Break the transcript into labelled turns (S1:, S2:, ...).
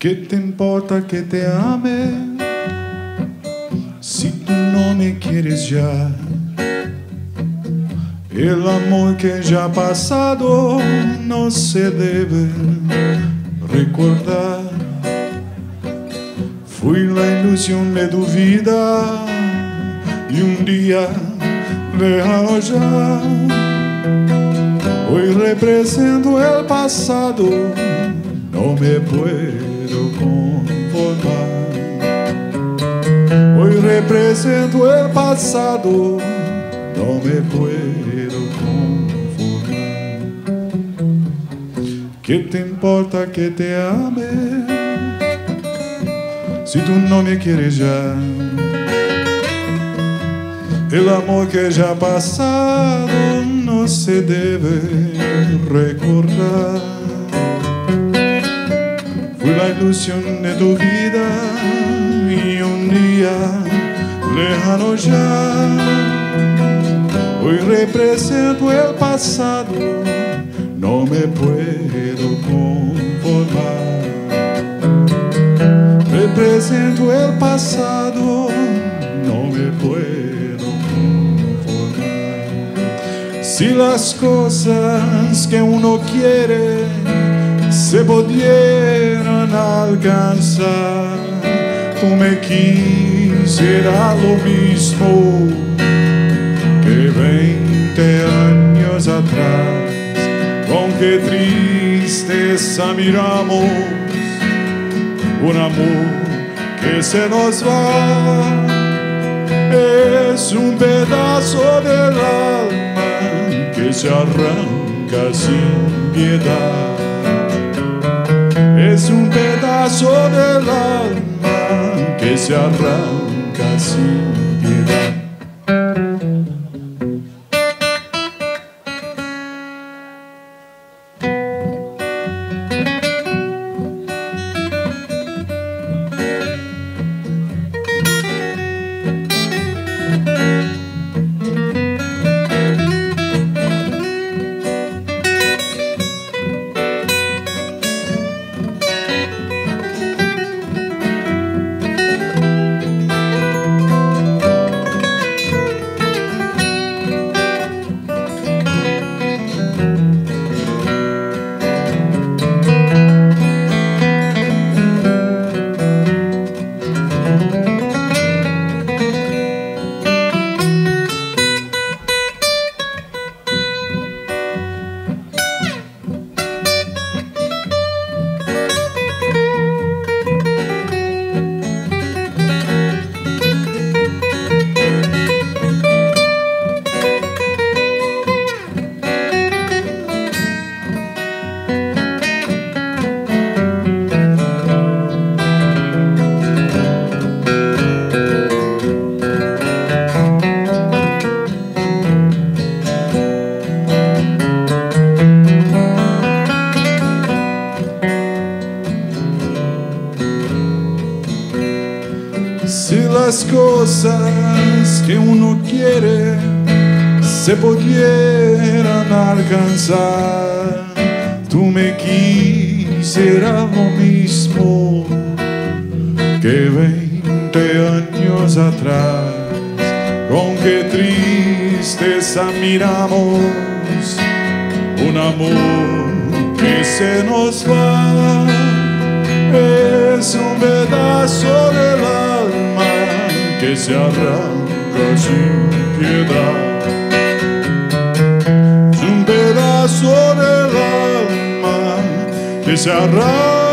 S1: ¿Qué te importa que te ame si tú no me quieres ya? El amor que ya ha pasado no se debe recordar. Fui la ilusión de tu vida y un día déjalo ya. Hoy represento el pasado, no me puedo conformar. Hoy represento el pasado, no me puedo conformar. ¿Qué te importa que te ame si tú no me quieres ya? El amor que ya ha pasado no se debe recordar. La ilusión de tu vida y un día lejano ya. Hoy represento el pasado, no me puedo conformar. Represento el pasado, no me puedo conformar. Si las cosas que uno quiere se pudieran alcanzar, tú me quisieras lo mismo que veinte años atrás. Con qué tristeza miramos un amor que se nos va. Es un pedazo del alma que se arranca sin piedad. Es un pedazo del alma que se arranca sin cosas que uno quiere se pudieran alcanzar, tú me quisieras lo mismo que veinte años atrás. Con qué tristeza miramos un amor que se nos va. Es un pedazo del alma que se arranca sin piedad. Es un pedazo del alma que se arranca